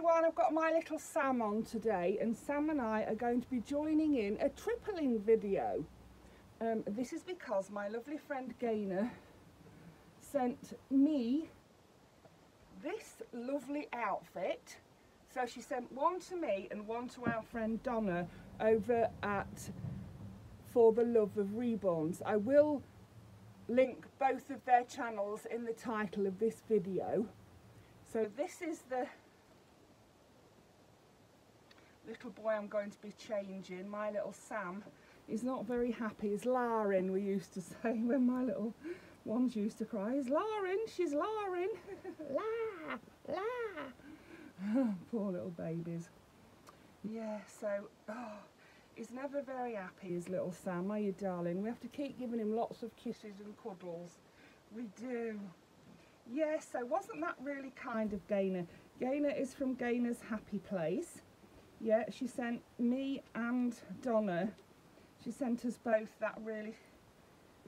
everyone, I've got my little Sam on today and Sam and I are going to be joining in a tripling video. Um, this is because my lovely friend Gaynor sent me this lovely outfit. So she sent one to me and one to our friend Donna over at For the Love of Reborns. I will link both of their channels in the title of this video. So this is the little boy I'm going to be changing, my little Sam. He's not very happy. He's Larin, we used to say when my little ones used to cry. He's Larin, she's Larin. la, la. Poor little babies. Yeah, so, oh, he's never very happy, his little Sam, are you, darling? We have to keep giving him lots of kisses and cuddles. We do. Yes, so wasn't that really kind of Gaynor? Gaynor is from Gaynor's Happy Place. Yeah, she sent me and Donna, she sent us both that really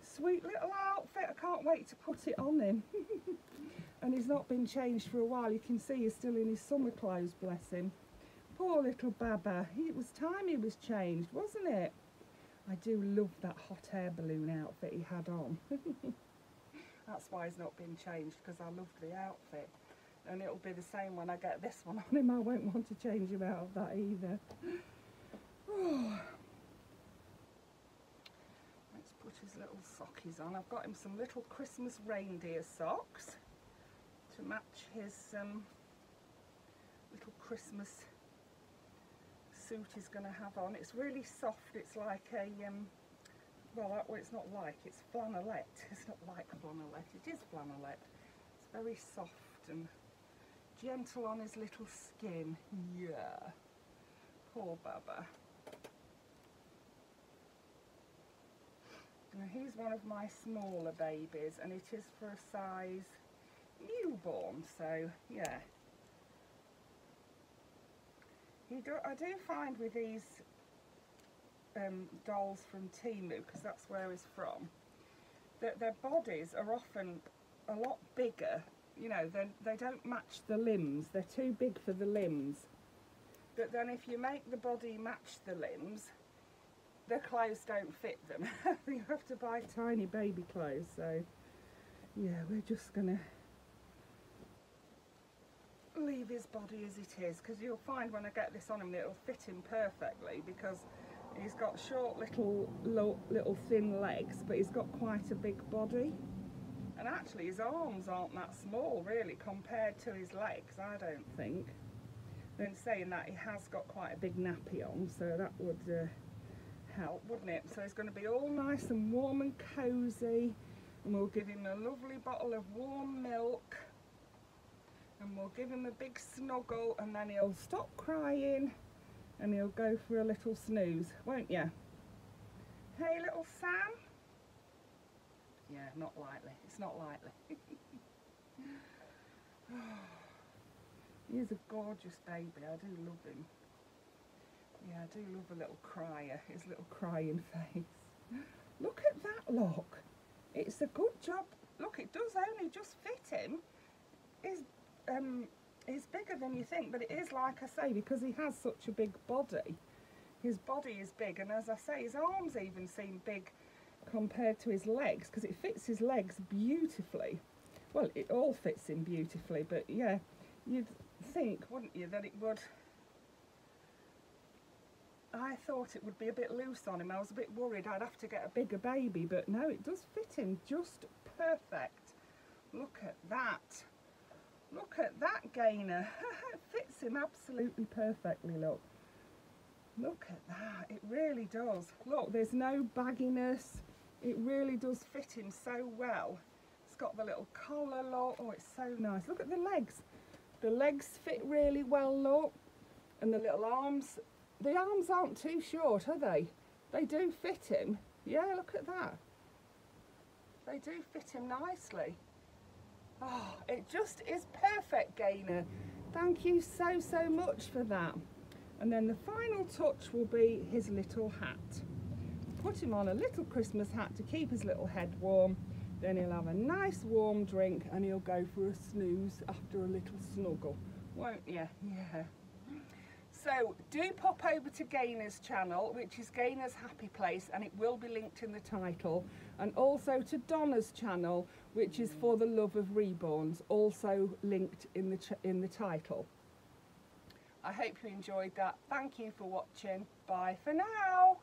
sweet little outfit. I can't wait to put it on him. and he's not been changed for a while. You can see he's still in his summer clothes, bless him. Poor little Baba. It was time he was changed, wasn't it? I do love that hot air balloon outfit he had on. That's why he's not been changed, because I loved the outfit. And it'll be the same when I get this one on him. I won't want to change him out of that either. Let's put his little sockies on. I've got him some little Christmas reindeer socks to match his um, little Christmas suit he's going to have on. It's really soft. It's like a um, well, it's not like, it's flannelette. It's not like flannelette, it is flannelette. It's very soft and gentle on his little skin. Yeah. Poor Baba. Now he's one of my smaller babies and it is for a size newborn, so yeah. He do, I do find with these um, dolls from Temu, because that's where he's from, that their bodies are often a lot bigger. You know, they don't match the limbs. They're too big for the limbs. But then if you make the body match the limbs, the clothes don't fit them. you have to buy tiny baby clothes. So, yeah, we're just going to leave his body as it is because you'll find when I get this on him it'll fit him perfectly because He's got short little, little thin legs, but he's got quite a big body. And actually his arms aren't that small really compared to his legs, I don't think. Then saying that he has got quite a big nappy on, so that would uh, help, wouldn't it? So he's going to be all nice and warm and cosy. And we'll give him a lovely bottle of warm milk. And we'll give him a big snuggle and then he'll stop crying and he'll go for a little snooze, won't you? Hey little Sam? Yeah, not likely. It's not likely. is a gorgeous baby. I do love him. Yeah, I do love a little crier, his little crying face. Look at that look. It's a good job. Look, it does only just fit him. He's, um, is bigger than you think, but it is like I say, because he has such a big body. His body is big, and as I say, his arms even seem big compared to his legs, because it fits his legs beautifully. Well, it all fits him beautifully, but yeah, you'd think, wouldn't you, that it would... I thought it would be a bit loose on him. I was a bit worried I'd have to get a bigger baby, but no, it does fit him just perfect. Look at that. Look at that Gaynor. it fits him absolutely perfectly, look. Look at that. It really does. Look, there's no bagginess. It really does fit him so well. It's got the little collar, look. Oh, it's so nice. Look at the legs. The legs fit really well, look. And the little arms. The arms aren't too short, are they? They do fit him. Yeah, look at that. They do fit him nicely. Oh, it just is perfect, Gaynor. Thank you so, so much for that. And then the final touch will be his little hat. Put him on a little Christmas hat to keep his little head warm. Then he'll have a nice warm drink and he'll go for a snooze after a little snuggle. Won't you? Yeah. So do pop over to Gaynor's channel, which is Gaynor's Happy Place, and it will be linked in the title. And also to Donna's channel, which is For the Love of Reborns, also linked in the, in the title. I hope you enjoyed that. Thank you for watching. Bye for now.